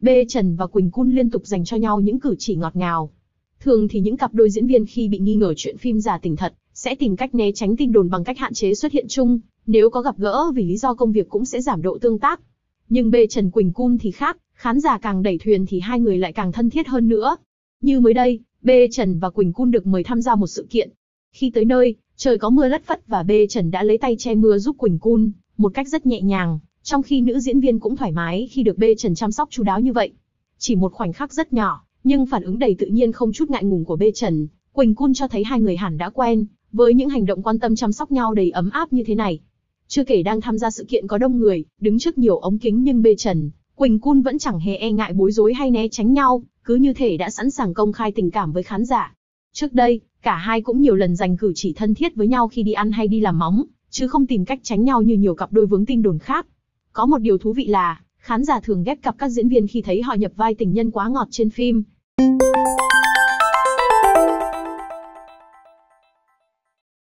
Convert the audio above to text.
B Trần và Quỳnh Cun liên tục dành cho nhau những cử chỉ ngọt ngào. Thường thì những cặp đôi diễn viên khi bị nghi ngờ chuyện phim giả tình thật, sẽ tìm cách né tránh tin đồn bằng cách hạn chế xuất hiện chung, nếu có gặp gỡ vì lý do công việc cũng sẽ giảm độ tương tác. Nhưng B Trần Quỳnh Cun thì khác, khán giả càng đẩy thuyền thì hai người lại càng thân thiết hơn nữa. Như mới đây, B Trần và Quỳnh Cun được mời tham gia một sự kiện. Khi tới nơi, trời có mưa lất phất và B Trần đã lấy tay che mưa giúp Quỳnh Cun, một cách rất nhẹ nhàng, trong khi nữ diễn viên cũng thoải mái khi được B Trần chăm sóc chú đáo như vậy. Chỉ một khoảnh khắc rất nhỏ, nhưng phản ứng đầy tự nhiên không chút ngại ngùng của B Trần, Quỳnh Cun cho thấy hai người hẳn đã quen với những hành động quan tâm chăm sóc nhau đầy ấm áp như thế này. Chưa kể đang tham gia sự kiện có đông người, đứng trước nhiều ống kính nhưng B Trần, Quỳnh Cun vẫn chẳng hề e ngại bối rối hay né tránh nhau, cứ như thể đã sẵn sàng công khai tình cảm với khán giả. Trước đây, cả hai cũng nhiều lần dành cử chỉ thân thiết với nhau khi đi ăn hay đi làm móng, chứ không tìm cách tránh nhau như nhiều cặp đôi vướng tin đồn khác. Có một điều thú vị là, khán giả thường ghép cặp các diễn viên khi thấy họ nhập vai tình nhân quá ngọt trên phim,